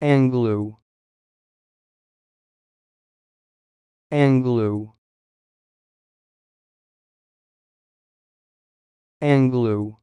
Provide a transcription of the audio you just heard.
Anglo Anglo Anglo